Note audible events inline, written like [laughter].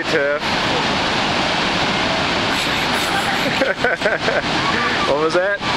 Are we tough? [laughs] what was that?